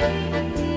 Música